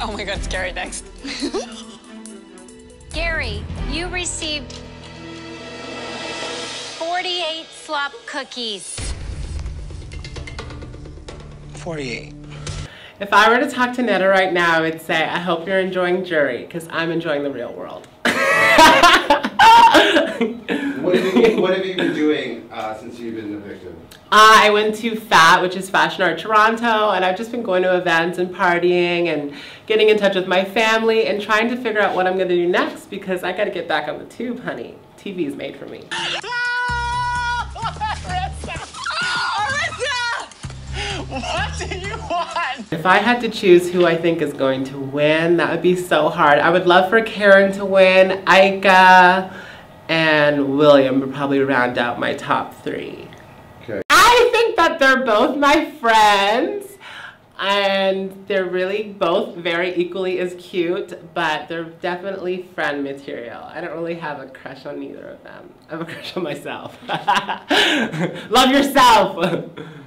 Oh my god, it's Gary next. Gary, you received 48 slop cookies. 48. If I were to talk to Neda right now, I would say, I hope you're enjoying jury, because I'm enjoying the real world. What have you, what have you been doing uh, since you've been evicted? Uh, I went to FAT, which is Fashion Art Toronto, and I've just been going to events and partying and getting in touch with my family and trying to figure out what I'm going to do next because I got to get back on the tube, honey. TV is made for me. What do you want? If I had to choose who I think is going to win, that would be so hard. I would love for Karen to win, Ika, and William would probably round out my top three. Okay. I think that they're both my friends. And they're really both very equally as cute, but they're definitely friend material. I don't really have a crush on either of them. I have a crush on myself. Love yourself!